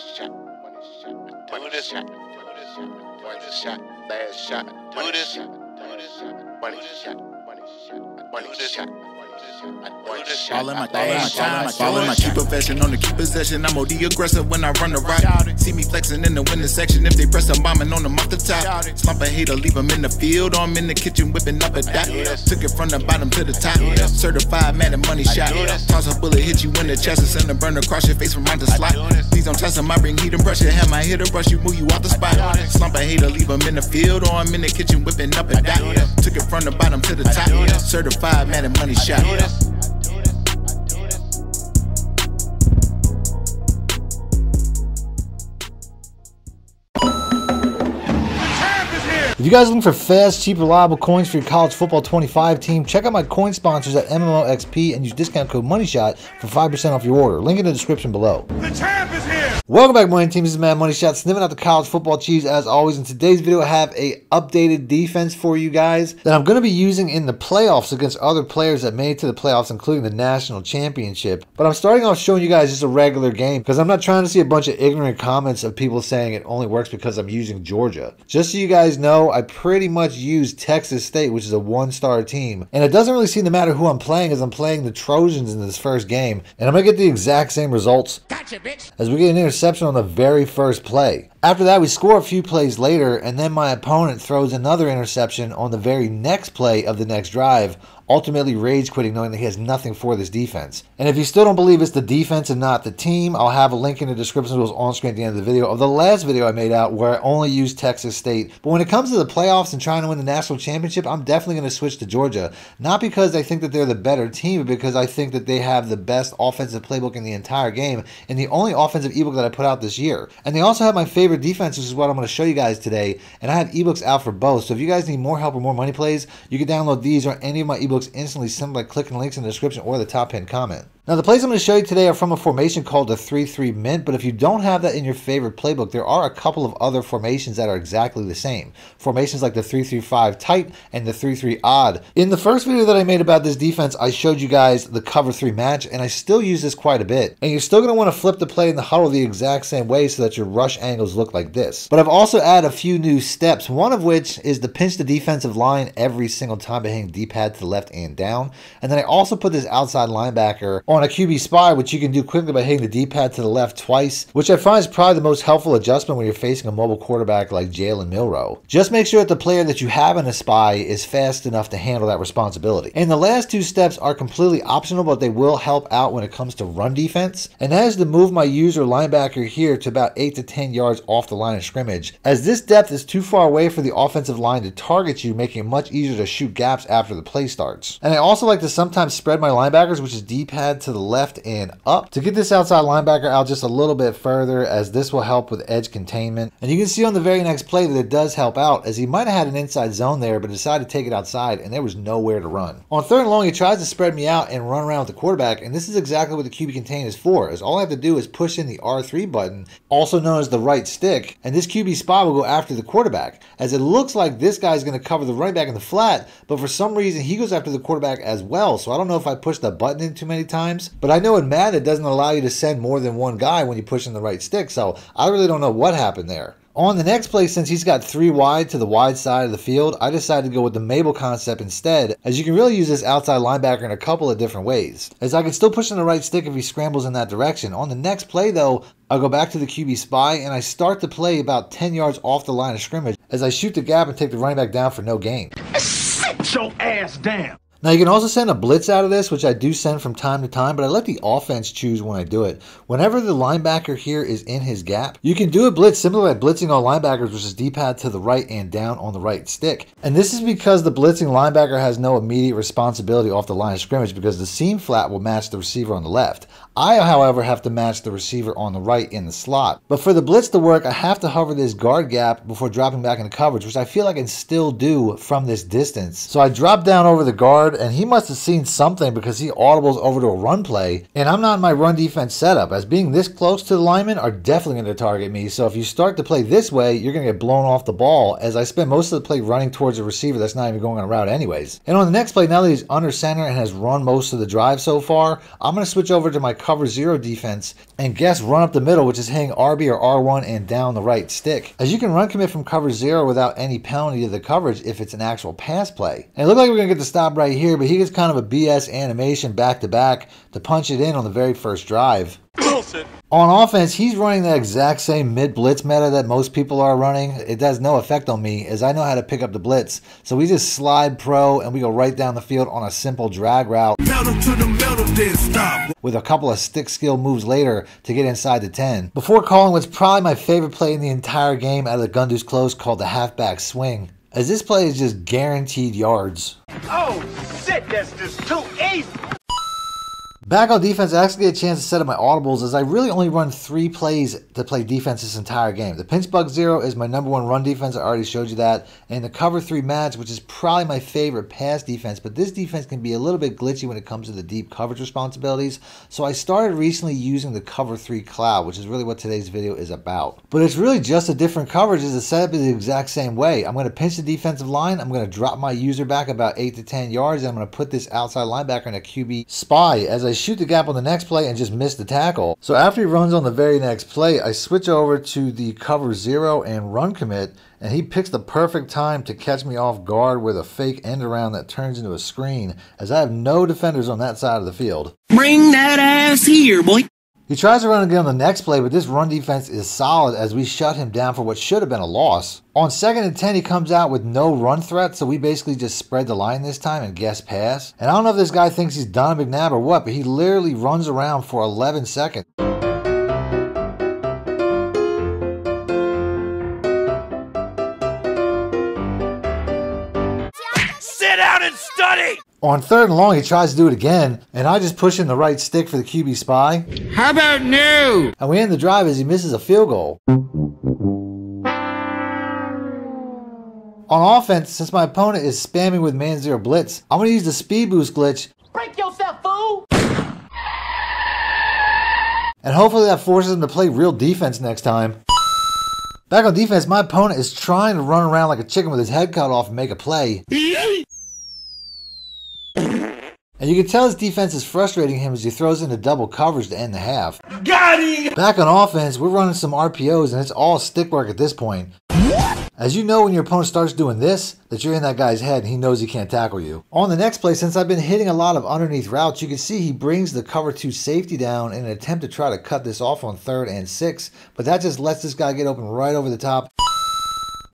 shot, money shot, money shot, money shot, money shot, last shot, money shot, money shot, money shot, money shot, money shot. All in my thing, all in my, all in my keep profession on the keep possession. I'm OD aggressive when I run the rock. See me flexing in the winter section. If they press, I'm bombing on them off the top. Slump a hater, leave them in the field. Or I'm in the kitchen whipping up a dot. Took it from the bottom to the top. Certified man and money shot. Toss a bullet, hit you in the chest and send a burn across your face from round the slot. Please don't test them, I bring heat and pressure. Have my hitter brush you, move you off the spot. Slump a hater, leave them in the field. Or I'm in the kitchen whipping up a dot. Took it from the bottom to the top. Certified man and money shot. If you guys are looking for fast, cheap, reliable coins for your college football 25 team, check out my coin sponsors at MMOEXP and use discount code MONEYSHOT for 5% off your order. Link in the description below. The champ is here! Welcome back, Money Team. This is Madden Money Shot, sniffing out the college football cheese as always. In today's video, I have a updated defense for you guys that I'm going to be using in the playoffs against other players that made it to the playoffs, including the national championship. But I'm starting off showing you guys just a regular game because I'm not trying to see a bunch of ignorant comments of people saying it only works because I'm using Georgia. Just so you guys know, I pretty much use Texas State, which is a one-star team, and it doesn't really seem to matter who I'm playing as I'm playing the Trojans in this first game, and I'm going to get the exact same results Gotcha, bitch! as we get an interception on the very first play. After that, we score a few plays later, and then my opponent throws another interception on the very next play of the next drive, ultimately rage quitting knowing that he has nothing for this defense. And if you still don't believe it's the defense and not the team, I'll have a link in the description that was on screen at the end of the video of the last video I made out where I only used Texas State. But when it comes to the playoffs and trying to win the national championship, I'm definitely going to switch to Georgia. Not because I think that they're the better team, but because I think that they have the best offensive playbook in the entire game and the only offensive ebook that I put out this year. And they also have my favorite defense, which is what I'm going to show you guys today. And I have ebooks out for both. So if you guys need more help or more money plays, you can download these or any of my ebooks instantly simply by clicking links in the description or the top pinned comment. Now, the plays I'm going to show you today are from a formation called the 3-3 Mint, but if you don't have that in your favorite playbook, there are a couple of other formations that are exactly the same. Formations like the 3-3-5 Tite and the 3-3 Odd. In the first video that I made about this defense, I showed you guys the cover 3 match, and I still use this quite a bit. And you're still going to want to flip the play in the huddle the exact same way so that your rush angles look like this. But I've also added a few new steps, one of which is to pinch the defensive line every single time by hitting D-pad to the left and down. And then I also put this outside linebacker on a QB spy, which you can do quickly by hitting the D-pad to the left twice, which I find is probably the most helpful adjustment when you're facing a mobile quarterback like Jalen Milrow. Just make sure that the player that you have in a spy is fast enough to handle that responsibility. And the last two steps are completely optional, but they will help out when it comes to run defense. And that is to move my user linebacker here to about 8 to 10 yards off the line of scrimmage, as this depth is too far away for the offensive line to target you, making it much easier to shoot gaps after the play starts. And I also like to sometimes spread my linebackers, which is D-pad to the left and up, to get this outside linebacker out just a little bit further, as this will help with edge containment. And you can see on the very next play that it does help out, as he might have had an inside zone there, but decided to take it outside, and there was nowhere to run. On third and long, he tries to spread me out and run around with the quarterback, and this is exactly what the QB contain is for, as all I have to do is push in the R3 button, also known as the right stick, and this QB spy will go after the quarterback, as it looks like this guy's going to cover the running back in the flat, but for some reason he goes after the quarterback as well, so I don't know if I pushed the button in too many times, but I know in Madden it doesn't allow you to send more than one guy when you push in the right stick, so I really don't know what happened there. On the next play, since he's got three wide to the wide side of the field, I decided to go with the Mabel concept instead, as you can really use this outside linebacker in a couple of different ways. As I can still push in the right stick if he scrambles in that direction. On the next play, though, I'll go back to the QB spy and I start the play about 10 yards off the line of scrimmage as I shoot the gap and take the running back down for no gain. Sit your ass down! Now you can also send a blitz out of this, which I do send from time to time, but I let the offense choose when I do it. Whenever the linebacker here is in his gap, you can do a blitz simply by blitzing all linebackers, which is D-pad to the right and down on the right stick. And this is because the blitzing linebacker has no immediate responsibility off the line of scrimmage because the seam flat will match the receiver on the left. I, however, have to match the receiver on the right in the slot. But for the blitz to work, I have to hover this guard gap before dropping back into coverage, which I feel I can still do from this distance. So I drop down over the guard guard, and he must have seen something because he audibles over to a run play. And I'm not in my run defense setup, as being this close to the linemen are definitely going to target me. So if you start to play this way, you're going to get blown off the ball, as I spend most of the play running towards a receiver that's not even going on a route anyways. And on the next play, now that he's under center and has run most of the drive so far, I'm going to switch over to my cover zero defense and guess run up the middle, which is hitting RB or R1 and down the right stick. As you can run commit from cover zero without any penalty to the coverage if it's an actual pass play. And it looked like we are going to get the stop right here, but he gets kind of a BS animation back to back to punch it in on the very first drive. Wilson. On offense, he's running the exact same mid blitz meta that most people are running. It has no effect on me as I know how to pick up the blitz. So we just slide pro and we go right down the field on a simple drag route. With a couple of stick skill moves later to get inside the 10. Before calling what's probably my favorite play in the entire game out of the Gun Deuce close called the halfback swing. As this play is just guaranteed yards. Oh, shit, that's just too easy. Back on defense, I actually get a chance to set up my audibles as I really only run three plays to play defense this entire game. The pinch buck zero is my number one run defense. I already showed you that. And the cover three match, which is probably my favorite pass defense. But this defense can be a little bit glitchy when it comes to the deep coverage responsibilities. So I started recently using the cover three cloud, which is really what today's video is about. But it's really just a different coverage as the setup is the exact same way. I'm going to pinch the defensive line. I'm going to drop my user back about 8 to 10 yards. And I'm going to put this outside linebacker in a QB spy as I shoot the gap on the next play and just miss the tackle. So after he runs on the very next play, I switch over to the cover zero and run commit, and he picks the perfect time to catch me off guard with a fake end around that turns into a screen, as I have no defenders on that side of the field. Bring that ass here, boy. He tries to run again on the next play, but this run defense is solid as we shut him down for what should have been a loss. On second and 10, he comes out with no run threat, so we basically just spread the line this time and guess pass. And I don't know if this guy thinks he's Don McNabb or what, but he literally runs around for 11 seconds. On third and long, he tries to do it again, and I just push in the right stick for the QB spy. How about no? And we end the drive as he misses a field goal. On offense, since my opponent is spamming with man zero blitz, I'm going to use the speed boost glitch. Break yourself, fool! And hopefully that forces him to play real defense next time. Back on defense, my opponent is trying to run around like a chicken with his head cut off and make a play. And you can tell his defense is frustrating him as he throws into double coverage to end the half. Got him! Back on offense, we're running some RPOs and it's all stick work at this point. As you know when your opponent starts doing this, that you're in that guy's head and he knows he can't tackle you. On the next play, since I've been hitting a lot of underneath routes, you can see he brings the cover two safety down in an attempt to try to cut this off on third and six, but that just lets this guy get open right over the top.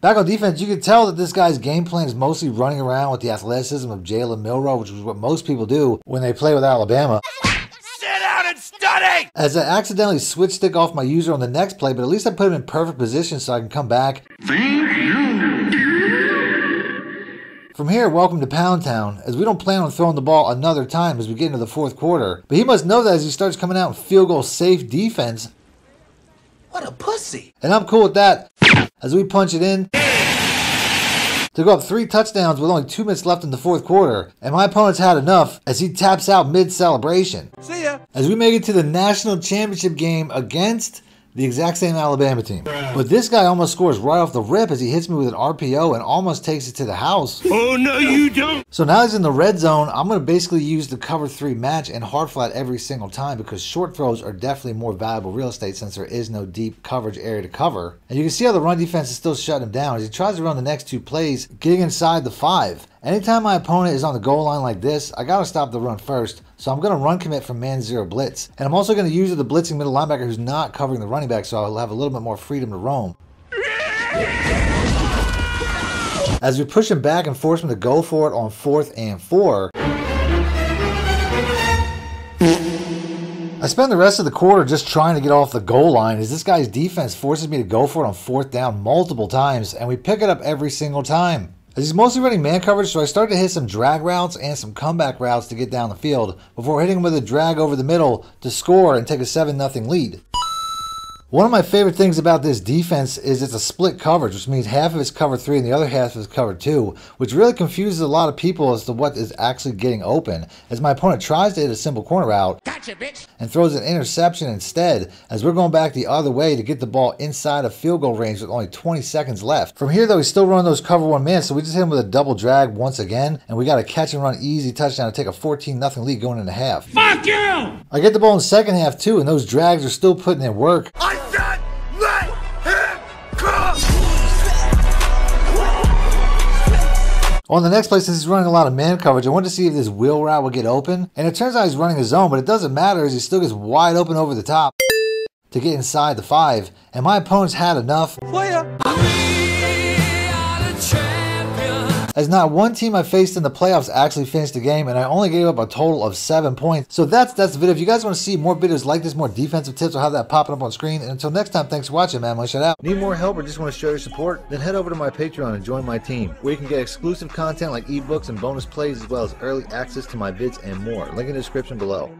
Back on defense, you can tell that this guy's game plan is mostly running around with the athleticism of Jalen Milrow, which is what most people do when they play with Alabama. Sit down and study! As I accidentally switch stick off my user on the next play, but at least I put him in perfect position so I can come back. From here, welcome to Pound Town, as we don't plan on throwing the ball another time as we get into the fourth quarter. But he must know that as he starts coming out in field goal safe defense. What a pussy! And I'm cool with that as we punch it in to go up three touchdowns with only two minutes left in the fourth quarter. And my opponent's had enough as he taps out mid celebration. See ya! As we make it to the national championship game against the exact same Alabama team. But this guy almost scores right off the rip as he hits me with an RPO and almost takes it to the house. Oh, no, you don't! So now he's in the red zone. I'm going to basically use the cover three match and hard flat every single time because short throws are definitely more valuable real estate since there is no deep coverage area to cover. And you can see how the run defense is still shutting him down as he tries to run the next two plays, getting inside the five. Anytime my opponent is on the goal line like this, I gotta stop the run first. So I'm gonna run commit from man zero blitz. And I'm also gonna use the blitzing middle linebacker who's not covering the running back, so I'll have a little bit more freedom to roam. As we push him back and force him to go for it on fourth and four. I spend the rest of the quarter just trying to get off the goal line as this guy's defense forces me to go for it on fourth down multiple times, and we pick it up every single time. He's mostly running man coverage, so I start to hit some drag routes and some comeback routes to get down the field before hitting him with a drag over the middle to score and take a 7 0 lead. One of my favorite things about this defense is it's a split coverage, which means half of it's cover three and the other half is cover two, which really confuses a lot of people as to what is actually getting open. As my opponent tries to hit a simple corner route Gotcha, bitch. and throws an interception instead, as we're going back the other way to get the ball inside of field goal range with only 20 seconds left. From here, though, he's still running those cover one man, so we just hit him with a double drag once again, and we got a catch and run easy touchdown to take a 14 0 lead going into half. Fuck you! I get the ball in the second half too, and those drags are still putting in work. I said, let him cook! On the next play, since he's running a lot of man coverage, I wanted to see if this wheel route would get open. And it turns out he's running his own, but it doesn't matter as he still gets wide open over the top to get inside the five. And my opponent's had enough. As not one team I faced in the playoffs actually finished the game, and I only gave up a total of seven points. So that's that's the video. If you guys want to see more videos like this, more defensive tips, I'll have that popping up on screen. And until next time, thanks for watching, man. My shout out. Need more help or just want to show your support? Then head over to my Patreon and join my team, where you can get exclusive content like ebooks and bonus plays, as well as early access to my vids and more. Link in the description below.